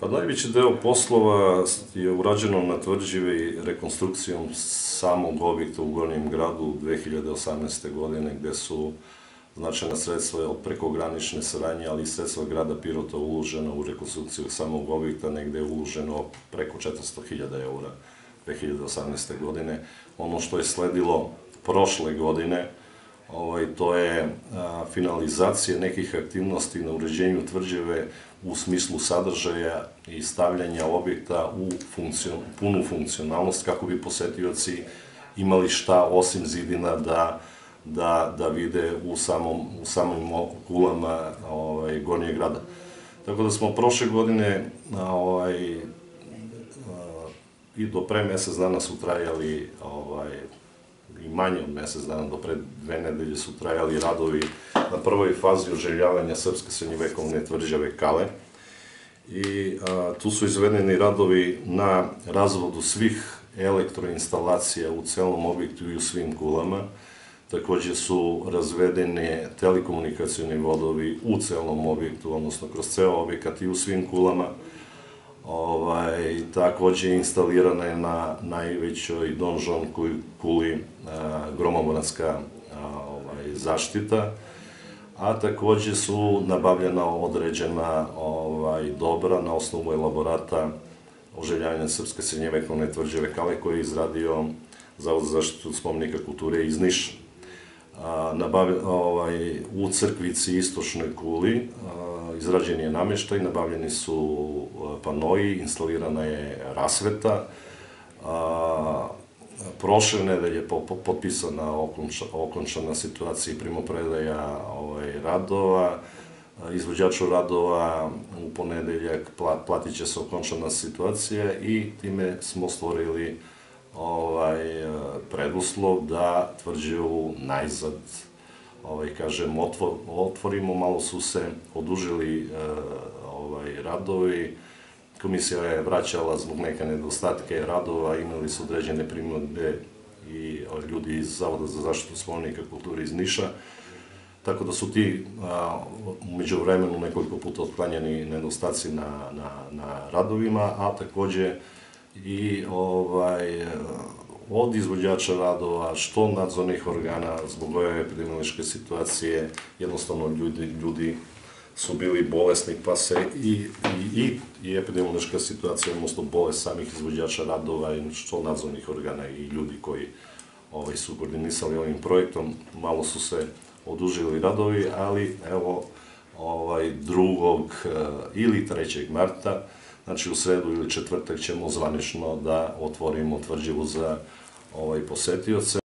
Pa najveći deo poslova je urađeno na tvrđivi rekonstrukcijom samog objekta u Gornjem gradu 2018. godine, gde su značajna sredstva od prekogranične saradnje, ali i sredstva grada Pirota uložena u rekonstrukciju samog objekta, negde je uloženo preko 400.000 eura 2018. godine. Ono što je sledilo prošle godine, ovaj, to je a, finalizacija nekih aktivnosti na uređenju tvrđave u smislu sadržaja i stavljanja objekta u funkcion, punu funkcionalnost kako bi posetioci imali šta osim zidina da da, da vide u samom, u samim kulama ovaj, Gornjeg grada. Tako da smo prošle godine ovaj, i do pre mesec dana su trajali ovaj, i manje od mesec dana, do pre dve nedelje su trajali radovi na prvoj fazi oželjavanja srpske srednjevekovne tvrđave Kale. I a, tu su izvedeni radovi na razvodu svih elektroinstalacija u celom objektu i u svim kulama. Takođe su razvedene telekomunikacijoni vodovi u celom objektu, odnosno kroz ceo objekat i u svim kulama. Ovaj, takođe instalirana je na najvećoj donžon kuli gromobranska ovaj, zaštita, a takođe su nabavljena određena ovaj, dobra na osnovu elaborata oželjavanja Srpske srednjevekovne tvrđave Kale koje je izradio Zavod za zaštitu spomenika kulture iz Niša. Nabav, ovaj, u crkvici istočnoj kuli izrađen je nameštaj, nabavljeni su panoji, instalirana je rasveta, prošle nedelje potpisana okončana situacija i primopredaja ovaj, radova, izvođaču radova u ponedeljak platit će se okončana situacija i time smo stvorili ovaj, preduslov da tvrđevu najzad ovaj, kažem, otvor, otvorimo, malo su se odužili e, ovaj, radovi, komisija je vraćala zbog neke nedostatke radova, imali su određene primode i ljudi iz Zavoda za zaštitu spomenika kulture iz Niša, tako da su ti umeđu vremenu nekoliko puta otklanjeni nedostaci na, na, na radovima, a takođe i ovaj, od izvođača radova, što nadzornih organa, zbog ove epidemiološke situacije, jednostavno ljudi, ljudi su bili bolesni, pa se i, i, i, i epidemiološka situacija, odnosno bolest samih izvođača radova i što nadzornih organa i ljudi koji ovaj, su koordinisali ovim projektom, malo su se odužili radovi, ali evo, ovaj, drugog eh, ili 3. marta, znači u sredu ili četvrtak ćemo zvanično da otvorimo tvrđivu za ovaj, posetioce.